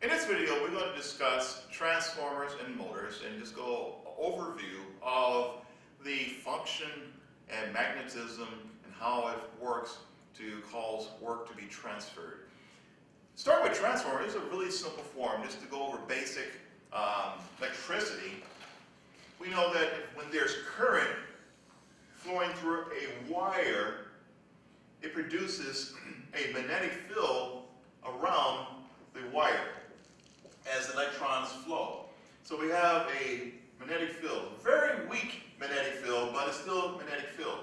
In this video, we're going to discuss transformers and motors and just go overview of the function and magnetism and how it works to cause work to be transferred. Start with transformer. It's a really simple form just to go over basic um, electricity. We know that when there's current flowing through a wire, it produces a magnetic field around the wire as electrons flow. So we have a magnetic field, very weak magnetic field, but it's still a magnetic field.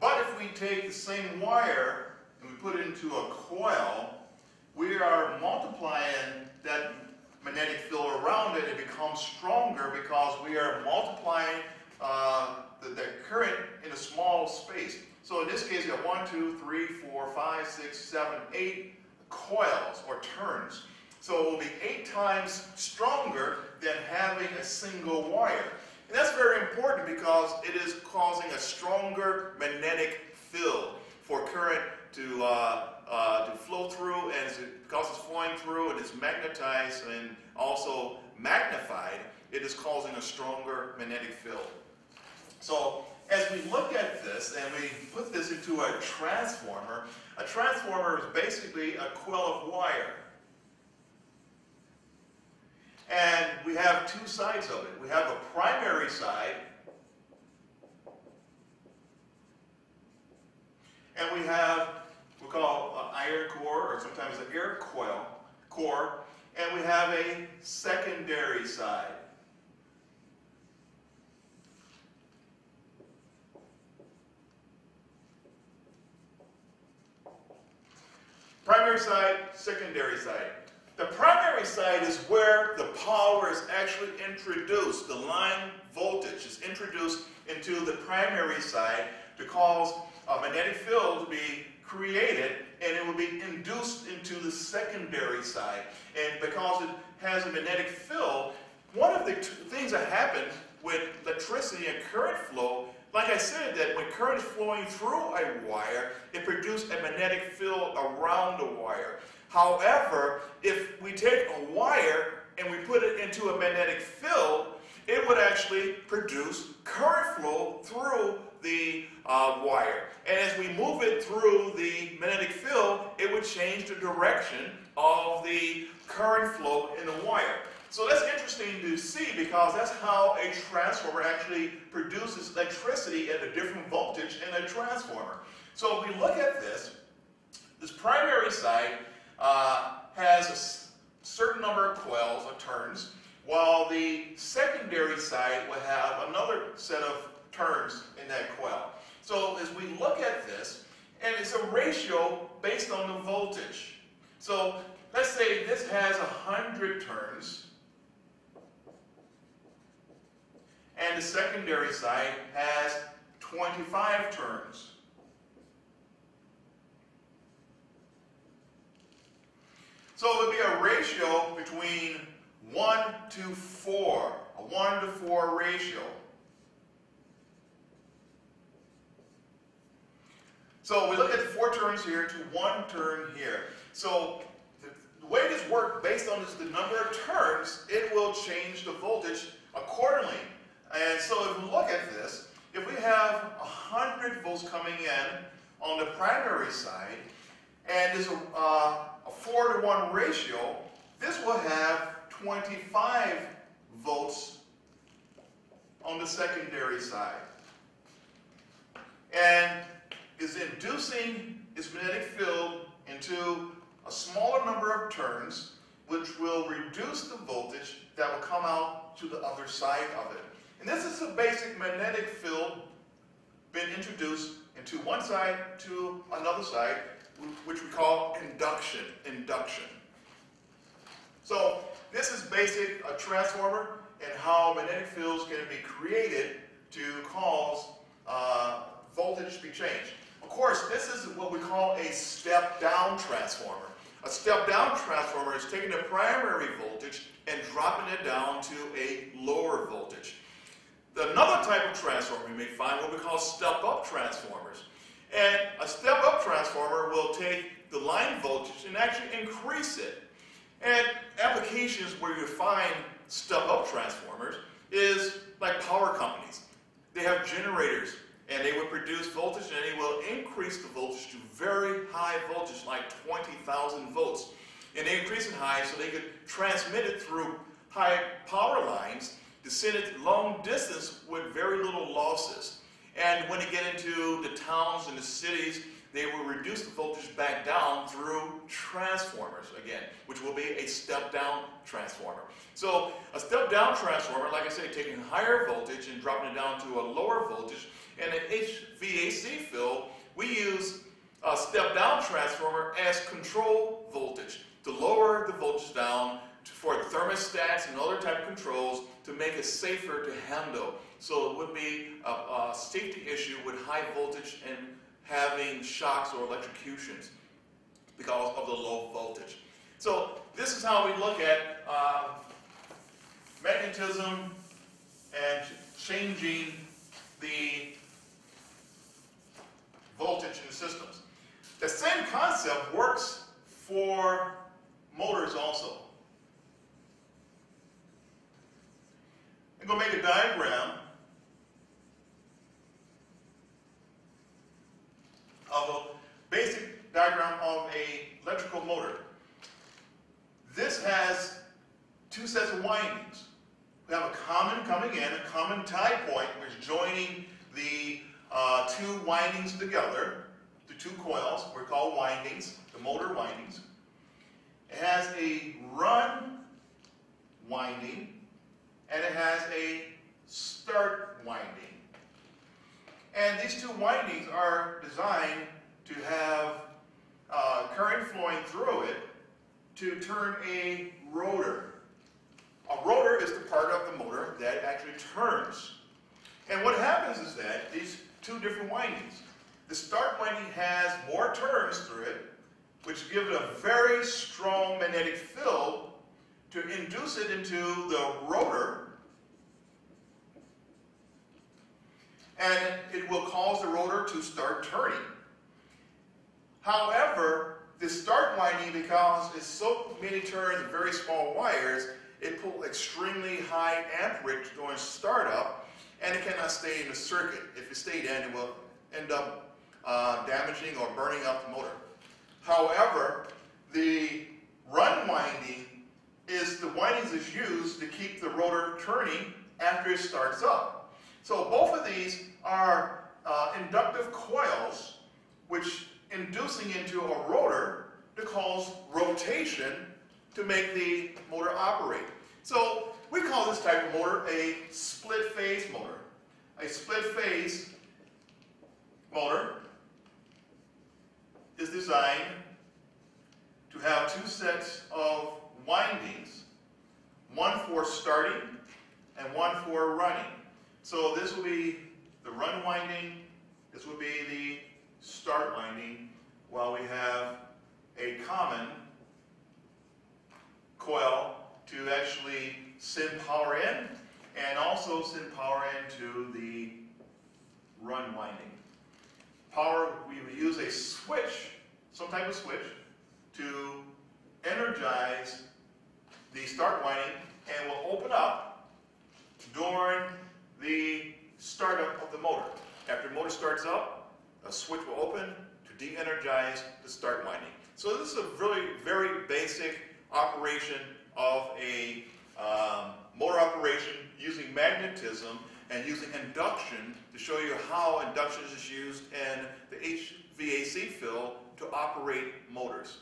But if we take the same wire and we put it into a coil, we are multiplying that magnetic field around it. It becomes stronger because we are multiplying uh, the, the current in a small space. So in this case, you have one, two, three, four, five, six, seven, eight coils or turns. So it will be eight times stronger than having a single wire. And that's very important because it is causing a stronger magnetic field for current to, uh, uh, to flow through and because it's flowing through and it's magnetized and also magnified, it is causing a stronger magnetic field. So as we look at this and we put this into a transformer, a transformer is basically a coil of wire. And we have two sides of it. We have a primary side, and we have we call an iron core, or sometimes an air coil core, and we have a secondary side. Primary side, secondary side. The primary side is where the power is actually introduced. The line voltage is introduced into the primary side to cause a magnetic field to be created and it will be induced into the secondary side. And because it has a magnetic field, one of the things that happens with electricity and current flow like I said, that when current is flowing through a wire, it produces a magnetic field around the wire. However, if we take a wire and we put it into a magnetic field, it would actually produce current flow through the uh, wire. And as we move it through the magnetic field, it would change the direction of the current flow in the wire. So that's interesting to see because that's how a transformer actually produces electricity at a different voltage in a transformer. So if we look at this, this primary side uh, has a certain number of coils or turns, while the secondary side will have another set of turns in that coil. So as we look at this, and it's a ratio based on the voltage. So let's say this has 100 turns, and the secondary side has 25 turns. So it would be a ratio between 1 to 4, a 1 to 4 ratio. So we look at four turns here to one turn here. So the way this works, based on the number of turns, it will change the voltage accordingly. And so if we look at this, if we have 100 volts coming in on the primary side, and there's a, uh, a 4 to 1 ratio, this will have 25 volts on the secondary side. And is inducing its magnetic field into a smaller number of turns, which will reduce the voltage that will come out to the other side of it. And this is a basic magnetic field been introduced into one side to another side, which we call induction. Induction. So this is basic a transformer and how magnetic fields can be created to cause uh, voltage to be changed. Of course, this is what we call a step-down transformer. A step-down transformer is taking the primary voltage and dropping it down to a lower voltage. Another type of transformer we may find what we call step-up transformer will take the line voltage and actually increase it. And applications where you find step-up transformers is like power companies. They have generators and they will produce voltage and they will increase the voltage to very high voltage, like 20,000 volts. And they increase it high so they could transmit it through high power lines to send it long distance with very little losses. And when they get into the towns and the cities, they will reduce the voltage back down through transformers again, which will be a step-down transformer. So a step-down transformer, like I say, taking higher voltage and dropping it down to a lower voltage, and an HVAC field, we use a step-down transformer as control voltage to lower the voltage down for thermostats and other type of controls to make it safer to handle. So it would be a, a safety issue with high voltage and having shocks or electrocutions because of the low voltage. So this is how we look at uh, magnetism and changing the voltage in the systems. The same concept works for motors also. I'm going to make a diagram of a basic diagram of a electrical motor. This has two sets of windings. We have a common coming in, a common tie point, which is joining the uh, two windings together, the two coils, we're called windings, the motor windings. It has a run winding, and it has a start winding. And these two windings are designed to have uh, current flowing through it to turn a rotor. Rotor is the part of the motor that actually turns. And what happens is that these two different windings. The start winding has more turns through it, which give it a very strong magnetic field to induce it into the rotor and it will cause the rotor to start turning. However, the start winding, because it's so many turns and very small wires, it pulls extremely high amperage during startup, and it cannot stay in the circuit. If it stayed in, it will end up uh, damaging or burning up the motor. However, the run winding is the windings is used to keep the rotor turning after it starts up. So both of these are uh, inductive coils which inducing into a rotor to cause rotation to make the motor operate. So we call this type of motor a split phase motor. A split phase motor is designed to have two sets of windings, one for starting and one for running. So this will be the run winding, this would be the start winding, while we have a common coil to actually send power in and also send power into the run winding. Power, we use a switch, some type of switch, to energize the start winding and will open up during the startup of the motor. After the motor starts up, a switch will open to de-energize the start winding. So this is a really very basic operation of a um, motor operation using magnetism and using induction to show you how induction is used in the HVAC field to operate motors.